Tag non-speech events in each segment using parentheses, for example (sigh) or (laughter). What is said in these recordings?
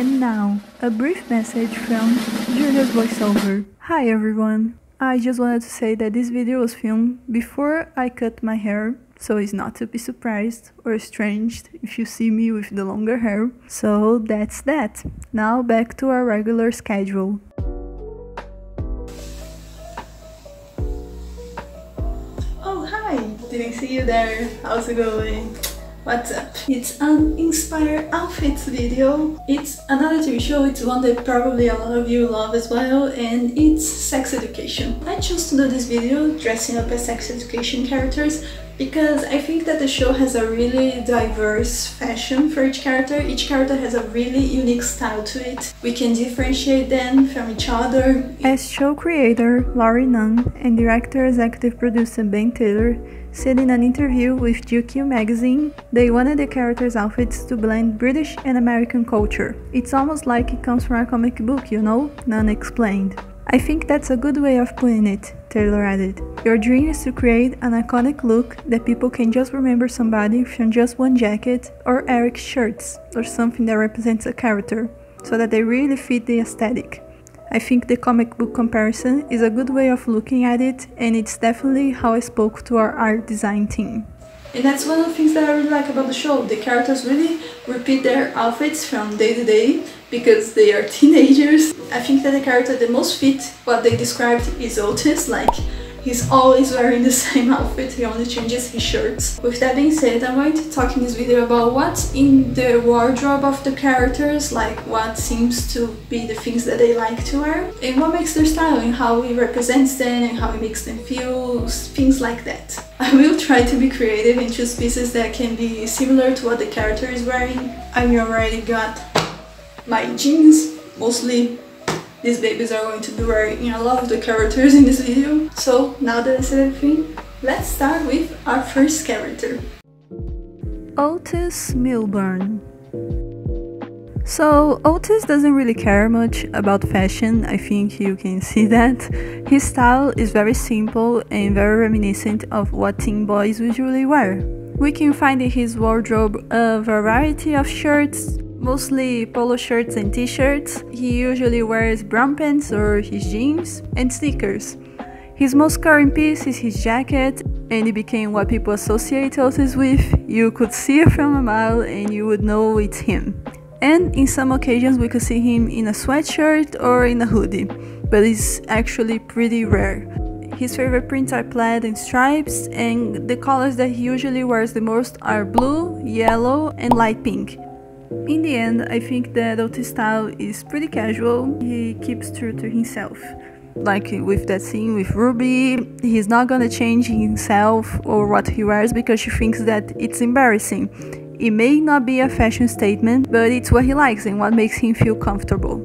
And now, a brief message from Giulia's voiceover. Hi everyone! I just wanted to say that this video was filmed before I cut my hair, so it's not to be surprised or estranged if you see me with the longer hair. So that's that. Now back to our regular schedule. Oh hi! Didn't see you there. How's it going? What's up? It's an inspired outfits video. It's another TV show, it's one that probably a lot of you love as well, and it's sex education. I chose to do this video dressing up as sex education characters because I think that the show has a really diverse fashion for each character. Each character has a really unique style to it. We can differentiate them from each other. As show creator Laurie Nunn and director executive producer Ben Taylor said in an interview with GQ magazine, they wanted the characters' outfits to blend British and American culture. It's almost like it comes from a comic book, you know? Nunn explained. I think that's a good way of putting it, Taylor added. Your dream is to create an iconic look that people can just remember somebody from just one jacket or Eric's shirts or something that represents a character, so that they really fit the aesthetic. I think the comic book comparison is a good way of looking at it, and it's definitely how I spoke to our art design team. And that's one of the things that I really like about the show. The characters really repeat their outfits from day to day because they are (laughs) teenagers. I think that the character that most fit what they described is Otis, like He's always wearing the (laughs) same outfit, he only changes his shirts. With that being said, I'm going to talk in this video about what's in the wardrobe of the characters, like what seems to be the things that they like to wear, and what makes their style and how it represents them and how it makes them feel, things like that. (laughs) I will try to be creative and choose pieces that can be similar to what the character is wearing. I already got my jeans, mostly these babies are going to be wearing a lot of the characters in this video. So now that I said everything, let's start with our first character. Otis Milburn. So Otis doesn't really care much about fashion, I think you can (laughs) see that. His style is very simple and very reminiscent of what teen boys usually wear. We can find in his wardrobe a variety of shirts, mostly polo shirts and t-shirts. He usually wears brown pants or his jeans and sneakers. His most current piece is his jacket and it became what people associate Otis with. You could see it from a mile and you would know it's him. And in some occasions we could see him in a sweatshirt or in a hoodie, but it's actually pretty rare. His favorite prints are plaid and stripes, and the colors that he usually wears the most are blue, yellow, and light pink. In the end, I think that Otis' style is pretty casual. He keeps true to himself. Like with that scene with Ruby, he's not gonna change himself or what he wears because she thinks that it's embarrassing. It may not be a fashion statement, but it's what he likes and what makes him feel comfortable.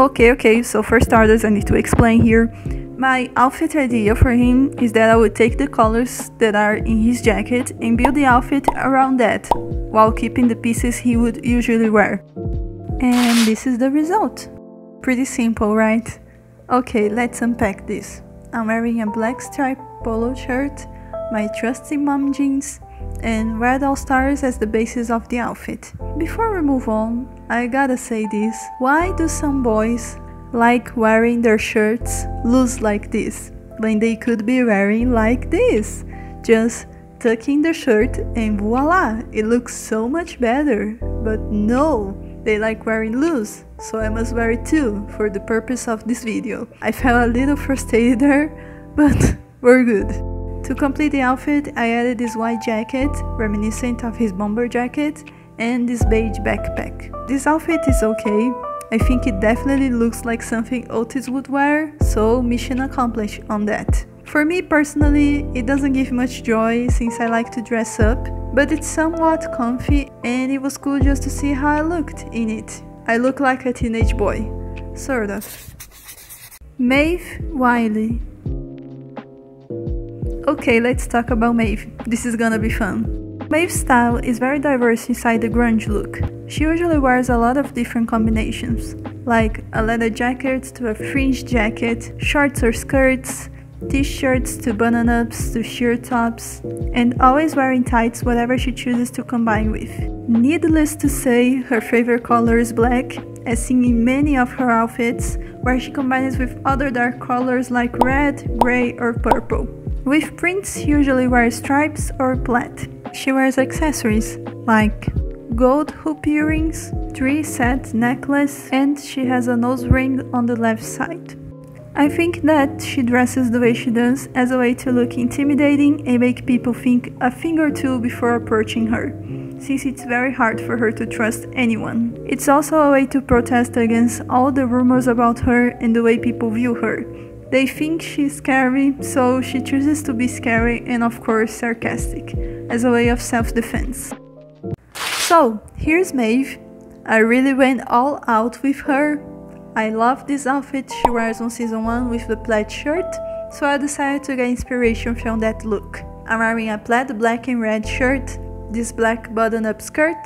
Okay, okay, so for starters, I need to explain here. My outfit idea for him is that I would take the colors that are in his jacket and build the outfit around that, while keeping the pieces he would usually wear. And this is the result. Pretty simple, right? Okay, let's unpack this. I'm wearing a black striped polo shirt, my trusty mom jeans, and red all stars as the basis of the outfit. Before we move on, I gotta say this. Why do some boys like wearing their shirts loose like this when they could be wearing like this. Just tucking the shirt and voila, it looks so much better. But no, they like wearing loose, so I must wear it too for the purpose of this video. I felt a little frustrated there, (laughs) but we're good. To complete the outfit, I added this white jacket, reminiscent of his bomber jacket, and this beige backpack. This outfit is okay, I think it definitely looks like something Otis would wear, so mission accomplished on that. For me personally, it doesn't give much joy since I like to dress up, but it's somewhat comfy and it was cool just to see how I looked in it. I look like a teenage boy. Sort of. Maeve Wiley. Okay, let's talk about Maeve. This is gonna be fun. Maeve's style is very diverse inside the grunge look. She usually wears a lot of different combinations, like a leather jacket to a fringed jacket, shorts or skirts, t-shirts to button-ups to sheer tops, and always wearing tights whatever she chooses to combine with. Needless to say, her favorite color is black, as seen in many of her outfits, where she combines with other dark colors like red, grey or purple. With prints, she usually wears stripes or plaid. She wears accessories like gold hoop earrings, three set necklace, and she has a nose ring on the left side. I think that she dresses the way she does as a way to look intimidating and make people think a thing or two before approaching her, since it's very hard for her to trust anyone. It's also a way to protest against all the rumors about her and the way people view her. They think she's scary, so she chooses to be scary and, of course, sarcastic, as a way of self defense. So, here's Maeve. I really went all out with her I love this outfit she wears on season 1 with the plaid shirt, so I decided to get inspiration from that look. I'm wearing a plaid black and red shirt, this black button-up skirt,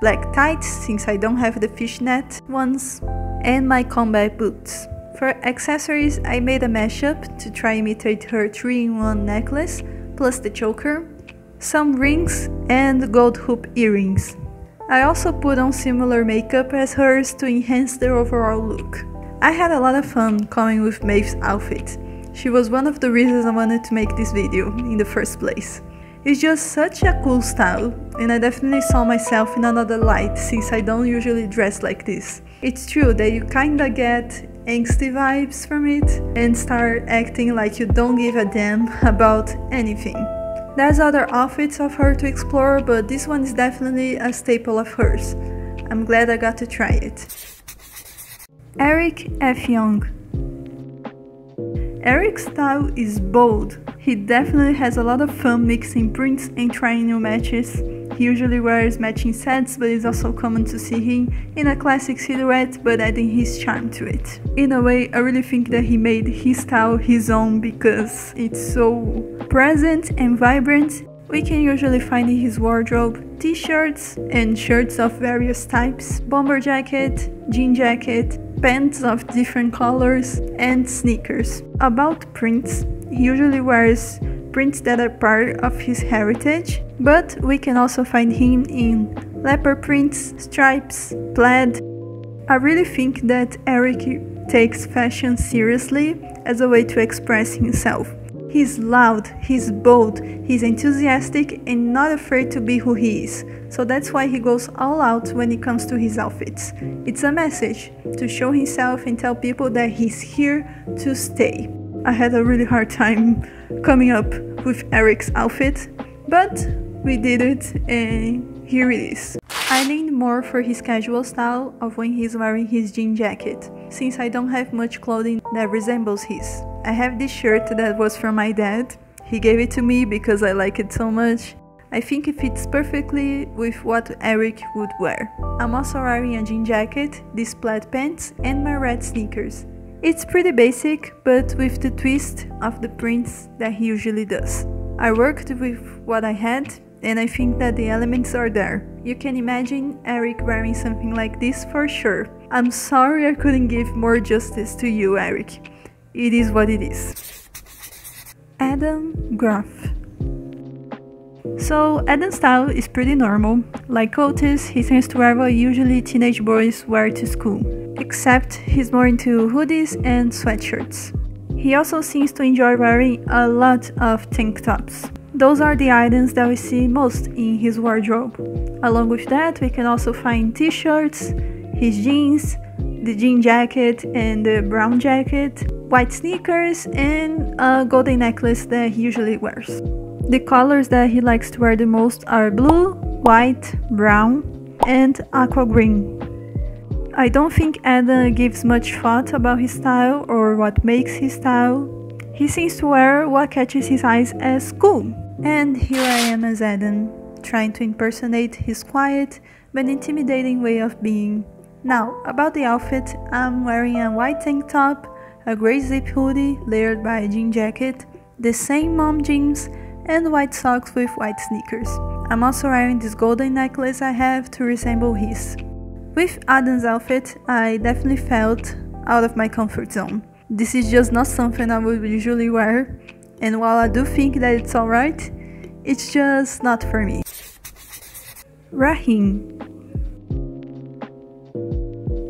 black tights since I don't have the fishnet ones, and my combat boots. For accessories, I made a mashup to try imitate her 3-in-1 necklace, plus the choker, some rings, and gold hoop earrings. I also put on similar makeup as hers to enhance the overall look. I had a lot of fun coming with Maeve's outfit. She was one of the reasons I wanted to make this video in the first place. It's just such a cool style, and I definitely saw myself in another light since I don't usually dress like this. It's true that you kinda get angsty vibes from it and start acting like you don't give a damn about anything. There's other outfits of her to explore, but this one is definitely a staple of hers. I'm glad I got to try it. Eric Effiong Eric's style is bold. He definitely has a lot of fun mixing prints and trying new matches. He usually wears matching sets, but it's also common to see him in a classic silhouette but adding his charm to it. In a way, I really think that he made his style his own because it's so present and vibrant. We can usually find in his wardrobe t-shirts and shirts of various types, bomber jacket, jean jacket, pants of different colors, and sneakers. About prints, he usually wears prints that are part of his heritage, but we can also find him in leopard prints, stripes, plaid. I really think that Eric takes fashion seriously as a way to express himself. He's loud, he's bold, he's enthusiastic and not afraid to be who he is. So that's why he goes all out when it comes to his outfits. It's a message to show himself and tell people that he's here to stay. I had a really hard time coming up with Eric's outfit, but we did it and here it is. I leaned more for his casual style of when he's wearing his jean jacket, since I don't have much clothing that resembles his. I have this shirt that was from my dad. He gave it to me because I like it so much. I think it fits perfectly with what Eric would wear. I'm also wearing a jean jacket, these plaid pants, and my red sneakers. It's pretty basic, but with the twist of the prints that he usually does. I worked with what I had, and I think that the elements are there. You can imagine Eric wearing something like this for sure. I'm sorry I couldn't give more justice to you, Eric. It is what it is. Adam Groff. so Adam's style is pretty normal. Like Otis, he tends to wear what usually teenage boys wear to school except he's more into hoodies and sweatshirts. He also seems to enjoy wearing a lot of tank tops. Those are the items that we see most in his wardrobe. Along with that, we can also find t-shirts, his jeans, the jean jacket and the brown jacket, white sneakers, and a golden necklace that he usually wears. The colors that he likes to wear the most are blue, white, brown, and aqua green. I don't think Adam gives much thought about his style or what makes his style. He seems to wear what catches his eyes as cool. And here I am as Adam, trying to impersonate his quiet but intimidating way of being. Now, about the outfit, I'm wearing a white tank top, a grey zip hoodie layered by a jean jacket, the same mom jeans, and white socks with white sneakers. I'm also wearing this golden necklace I have to resemble his. With Adam's outfit, I definitely felt out of my comfort zone. This is just not something I would usually wear, and while I do think that it's alright, it's just not for me. Rahim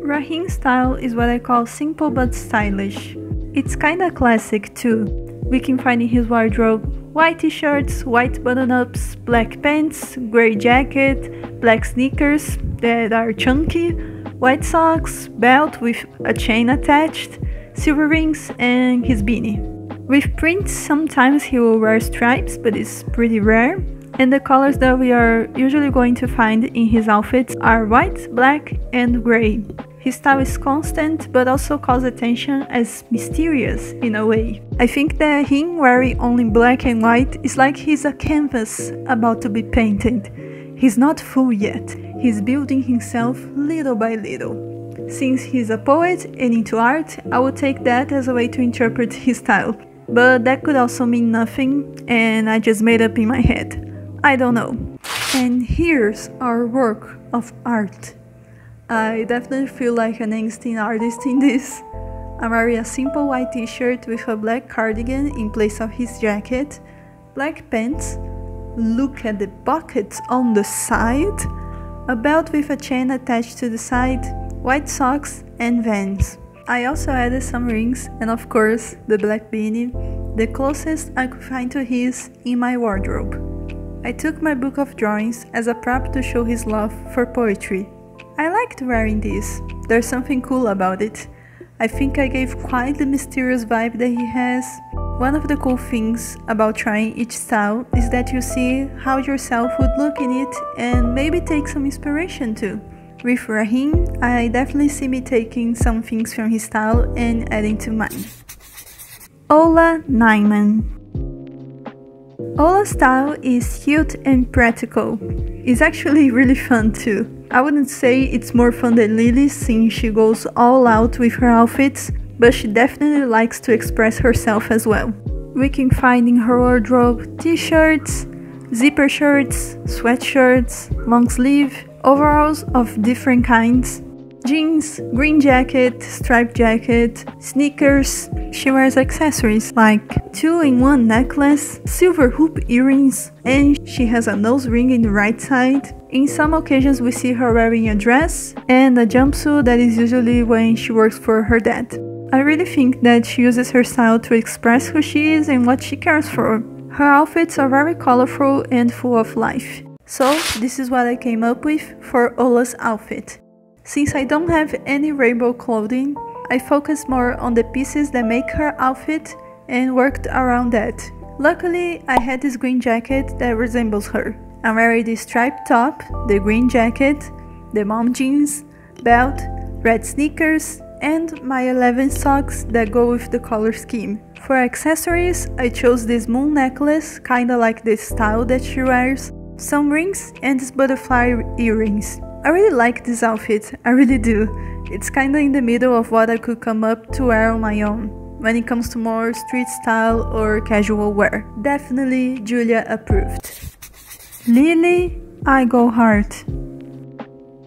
Rahim's style is what I call simple but stylish. It's kinda classic too. We can find in his wardrobe white t-shirts, white button-ups, black pants, grey jacket, black sneakers that are chunky, white socks, belt with a chain attached, silver rings, and his beanie. With prints, sometimes he will wear stripes, but it's pretty rare. And the colors that we are usually going to find in his outfits are white, black, and grey. His style is constant, but also calls attention as mysterious in a way. I think that him wearing only black and white is like he's a canvas about to be painted. He's not full yet, he's building himself little by little. Since he's a poet and into art, I would take that as a way to interpret his style. But that could also mean nothing, and I just made up in my head. I don't know. And here's our work of art. I definitely feel like an angsty artist in this. I'm wearing a simple white t-shirt with a black cardigan in place of his jacket, black pants, look at the pockets on the side, a belt with a chain attached to the side, white socks and vans. I also added some rings and of course the black beanie, the closest I could find to his in my wardrobe. I took my book of drawings as a prop to show his love for poetry I liked wearing this, there's something cool about it. I think I gave quite the mysterious vibe that he has. One of the cool things about trying each style is that you see how yourself would look in it and maybe take some inspiration too. With Rahim, I definitely see me taking some things from his style and adding to mine. Ola Nyman Ola's style is cute and practical. It's actually (laughs) really fun too. I wouldn't say it's more fun than Lily since she goes all out with her outfits, but she definitely likes to express herself as well. We can find in her wardrobe t-shirts, zipper shirts, sweatshirts, long sleeve, overalls of different kinds, jeans, green jacket, striped jacket, sneakers. She wears accessories like two-in-one necklace, silver hoop earrings, and she has a nose ring in the right side. In some occasions we see her wearing a dress and a jumpsuit that is usually when she works for her dad. I really think that she uses her style to express who she is and what she cares for. Her outfits are very colorful and full of life. So this is what I came up with for Ola's outfit. Since I don't have any rainbow clothing, I focused more on the pieces that make her outfit and worked around that. Luckily, I had this green jacket that resembles her. I'm wearing the striped top, the green jacket, the mom jeans, belt, red sneakers, and my 11 socks that go with the color scheme. For accessories, I chose this moon necklace, kinda like the style that she wears, some rings, and these butterfly earrings. I really like this outfit, I really do. It's kinda in the middle of what I could come up to wear on my own when it comes to more street style or casual wear. Definitely Giulia approved. Lily, I go hard.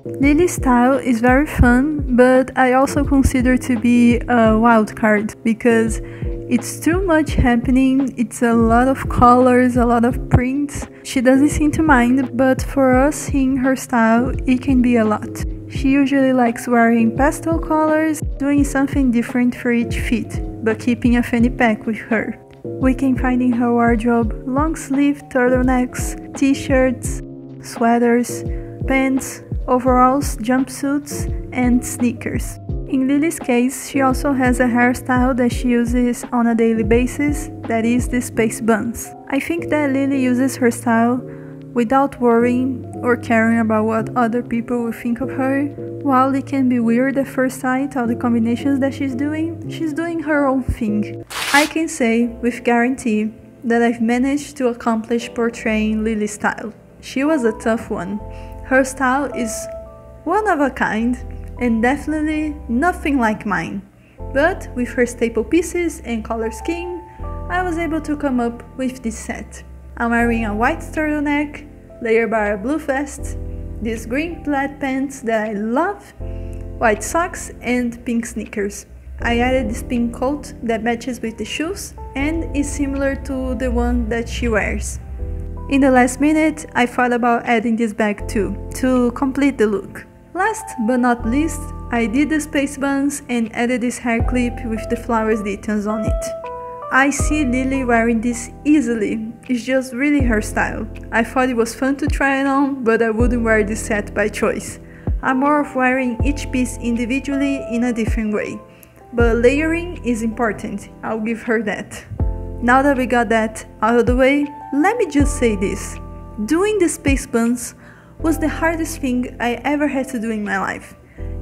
Lily's style is very fun, but I also consider to be a wild card because it's too much happening, it's a lot of colors, a lot of prints. She doesn't seem to mind, but for us seeing her style, it can be a lot. She usually likes wearing pastel colors, doing something different for each fit, but keeping a fanny pack with her. We can find in her wardrobe long sleeve turtlenecks, t-shirts, sweaters, pants, overalls, jumpsuits, and sneakers. In Lily's case, she also has a hairstyle that she uses on a daily basis, that is the space buns. I think that Lily uses her style without worrying or caring about what other people will think of her. While it can be weird at first sight, all the combinations that she's doing, she's doing her own thing. I can say with guarantee that I've managed to accomplish portraying Lily's style. She was a tough one. Her style is one of a kind and definitely nothing like mine. But with her staple pieces and color scheme, I was able to come up with this set. I'm wearing a white turtleneck, layered by a blue vest, these green plaid pants that I love, white socks and pink sneakers. I added this pink coat that matches with the shoes and is similar to the one that she wears. In the last minute, I thought about adding this bag too, to complete the look. Last but not least, I did the space buns and added this hair clip with the flowers details on it. I see Lily wearing this easily, it's just really her style. I thought it was fun to try it on, but I wouldn't wear this set by choice. I'm more of wearing each piece individually in a different way. But layering is important, I'll give her that. Now that we got that out of the way, let me just say this. Doing the space buns was the hardest thing I ever had to do in my life.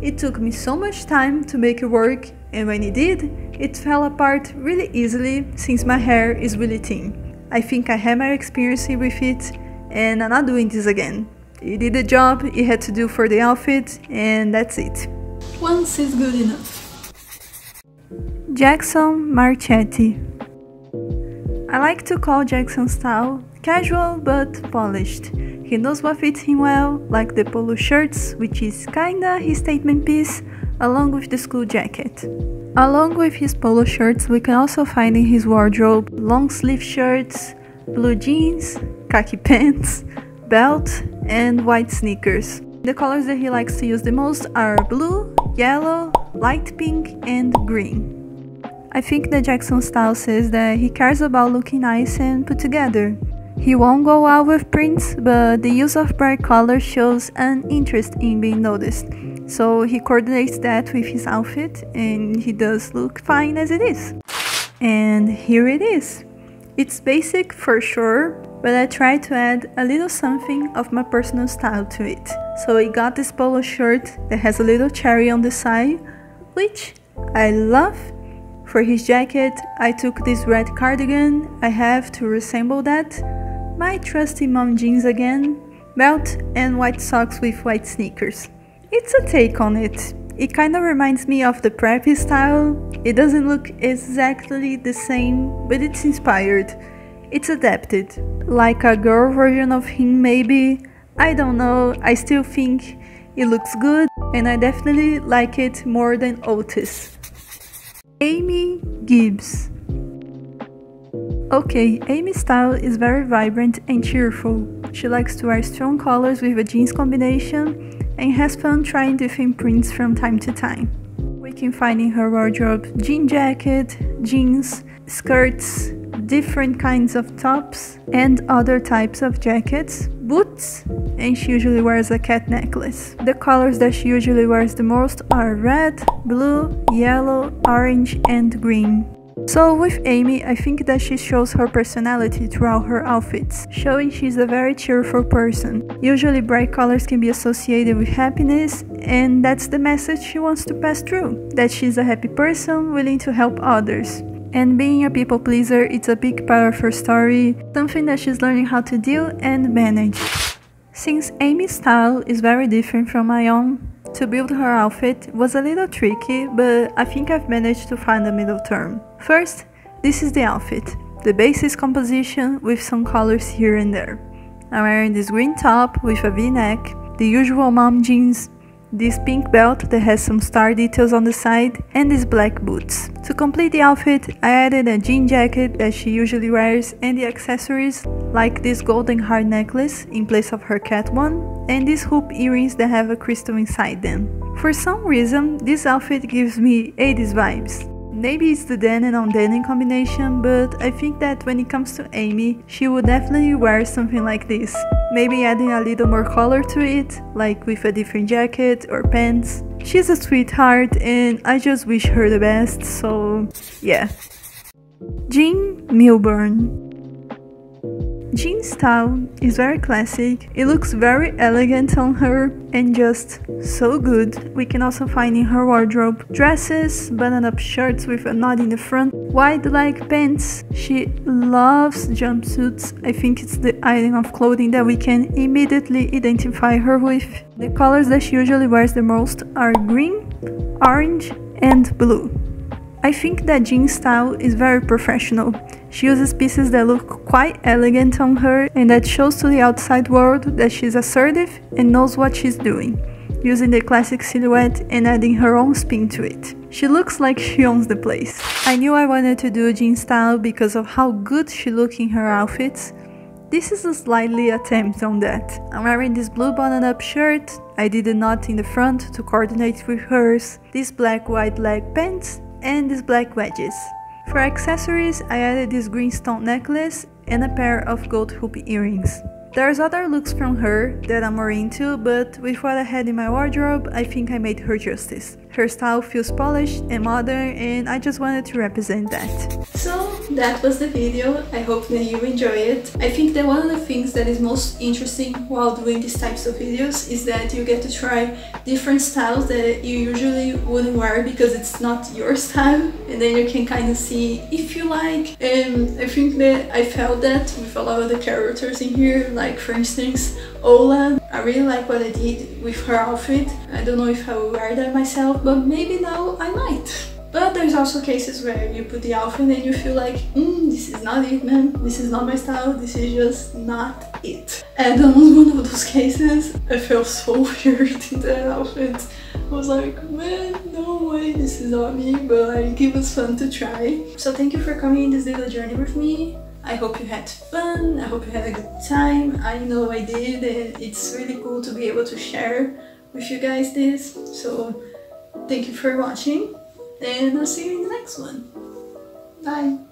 It took me so much time to make it work, and when it did, it fell apart really easily since my hair is really thin. I think I had my experience with it, and I'm not doing this again. It did the job it had to do for the outfit, and that's it. Once is good enough. Jackson Marchetti. I like to call Jackson's style casual but polished. He knows what fits him well, like the polo shirts, which is kinda his statement piece, along with the school jacket. Along with his polo shirts, we can also find in his wardrobe long sleeve shirts, blue jeans, khaki (laughs) pants, belt, and white sneakers. The colors that he likes to use the most are blue, yellow, light pink, and green. I think that Jackson style says that he cares about looking nice and put together. He won't go out with prints, but the use of bright colors shows an interest in being noticed. So he coordinates that with his outfit and he does look fine as it is. And here it is. It's basic for sure, but I tried to add a little something of my personal style to it. So I got this polo shirt that has a little cherry on the side, which I love. For his jacket, I took this red cardigan I have to resemble that, my trusty mom jeans again, belt and white socks with white sneakers. It's a take on it. It kind of reminds me of the preppy style. It doesn't look exactly the same, but it's inspired. It's adapted. Like a girl version of him, maybe. I don't know, I still think it looks good, and I definitely like it more than Otis. Aimee Gibbs. Okay, Aimee's style is very vibrant and cheerful. She likes to wear strong colors with a jeans combination and has fun trying different prints from time to time. We can find in her wardrobe jean jacket, jeans, skirts, different kinds of tops and other types of jackets, boots, and she usually wears a cat necklace. The colors that she usually wears the most are red, blue, yellow, orange, and green. So with Aimee, I think that she shows her personality throughout her outfits, showing she's a very cheerful person. Usually bright colors can be associated with happiness, and that's the message she wants to pass through, that she's a happy person willing to help others. And being a people pleaser, it's a big part of her story, something that she's learning how to deal and manage. Since Aimee's style is very different from my own, to build her outfit was a little tricky, but I think I've managed to find a middle term. First, this is the outfit, the basic composition with some colors here and there. I'm wearing this green top with a v-neck, the usual mom jeans, this pink belt that has some star details on the side, and these black boots. To complete the outfit, I added a jean jacket that she usually wears and the accessories like this golden heart necklace in place of her cat one, and these hoop earrings that have a crystal inside them. For some reason, this outfit gives me 80s vibes. Maybe it's the denim on denim combination, but I think that when it comes to Aimee, she would definitely wear something like this. Maybe adding a little more color to it, like with a different jacket or pants. She's a sweetheart and I just wish her the best, so yeah. Jean Milburn Jean's style is very classic, it looks very elegant on her and just so good. We can also find in her wardrobe dresses, button-up shirts with a knot in the front, wide leg pants. She loves jumpsuits. I think it's the item of clothing that we can immediately identify her with. The colors that she usually wears the most are green, orange, and blue. I think that Jean's style is very professional. She uses pieces that look quite elegant on her and that shows to the outside world that she's assertive and knows what she's doing, using the classic silhouette and adding her own spin to it. She looks like she owns the place. I knew I wanted to do a Jean style because of how good she looked in her outfits, This is a slightly attempt on that. I'm wearing this blue button-up shirt, I did a knot in the front to coordinate with hers, these black-white leg pants, and these black wedges. For accessories, I added this green stone necklace and a pair of gold hoop earrings. There's other looks from her that I'm more into, but with what I had in my wardrobe, I think I made her justice. Her style feels polished and modern and I just wanted to represent that. So that was the video, I hope that you enjoy it. I think that one of the things that is most interesting while doing these types of videos is that you get to try different styles that you usually wouldn't wear because it's not your style and then you can kind of see if you like and I think that I felt that with a lot of the characters in here like for instance Ola I really like what I did with her outfit I don't know if I will wear that myself but maybe now I might but there's also cases where you put the outfit and you feel like, mm, this is not it, man. This is not my style. This is just not it. And on (laughs) one of those cases, I felt so (laughs) weird in that outfit. I was like, man, no way, this is not me, but like, it was fun to try. So thank you for coming in this little journey with me. I hope you had fun, I hope you had a good time. I know I did and it's really cool to be able to share with you guys this. So thank you for watching and I'll see you in the next one. Bye!